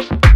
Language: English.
you